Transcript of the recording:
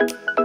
you